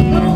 oh.